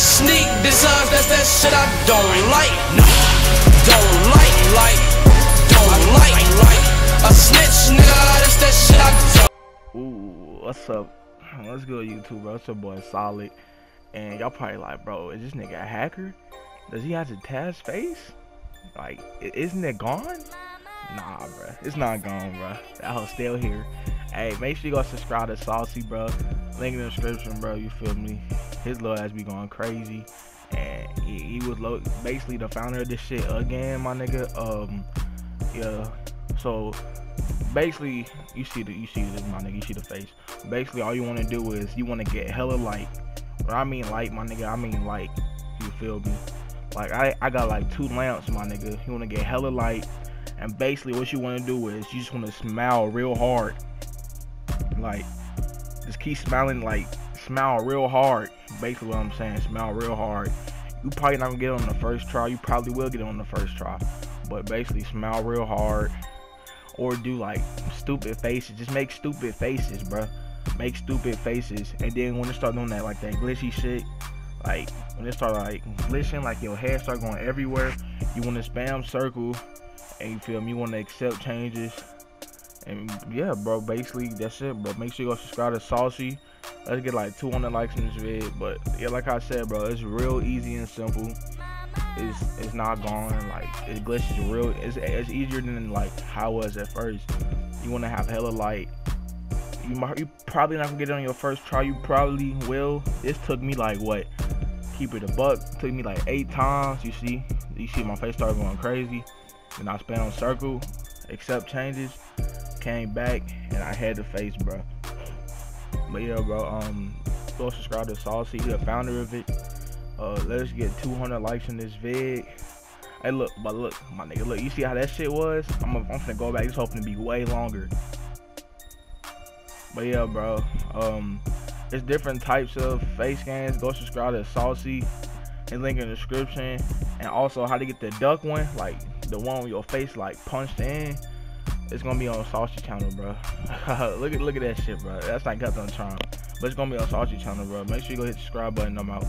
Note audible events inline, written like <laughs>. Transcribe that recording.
Sneak designs, that's that shit I don't like. No, don't like, like, don't like, like. A snitch, nigga, that's that shit I don't. Ooh, what's up? Let's go YouTube, bro. It's your boy Solid. And y'all probably like, bro, is this nigga a hacker? Does he have to Taz face? Like, isn't it gone? Nah, bro. It's not gone, bro. That hoe's still here. Hey, make sure you go subscribe to Saucy, bro. Link in the description, bro. You feel me? His little ass be going crazy. And he, he was low, basically the founder of this shit again, my nigga. Um, yeah. So basically, you see the you see this, my nigga. You see the face. Basically, all you want to do is you want to get hella light. When I mean light, my nigga, I mean light. You feel me? Like I, I got like two lamps, my nigga. You want to get hella light, and basically what you want to do is you just want to smile real hard. Like, just keep smiling, like smile real hard. Basically what I'm saying, smile real hard. You probably not gonna get on the first try. You probably will get on the first try, but basically smile real hard, or do like stupid faces. Just make stupid faces, bro. Make stupid faces, and then when it start doing that like that glitchy shit, like when it start like glitching, like your head start going everywhere, you want to spam circle, and you feel me? You want to accept changes, and yeah, bro. Basically that's it, bro. Make sure you go subscribe to Saucy. Let's get like 200 likes in this vid, but yeah, like I said, bro, it's real easy and simple. It's it's not gone. Like it glitches real. It's it's easier than like how it was at first. You want to have hella light. You might you probably not gonna get it on your first try. You probably will. This took me like what? Keep it a buck. Took me like eight times. You see, you see my face start going crazy. Then I spam on circle, accept changes, came back, and I had the face, bro. But yeah, bro. Um, go subscribe to Saucy. The founder of it. Uh, let's get 200 likes in this vid. Hey, look, but look, my nigga, look. You see how that shit was? I'm, I'm finna go back. It's hoping to be way longer. But yeah, bro. Um, it's different types of face scans. Go subscribe to Saucy. And link in the description. And also how to get the duck one, like the one with your face like punched in. It's gonna be on Saucy channel, bro. <laughs> look at look at that shit, bro. That's not got on charm. But it's gonna be on Saucy channel, bro. Make sure you go hit the subscribe button. I'm out.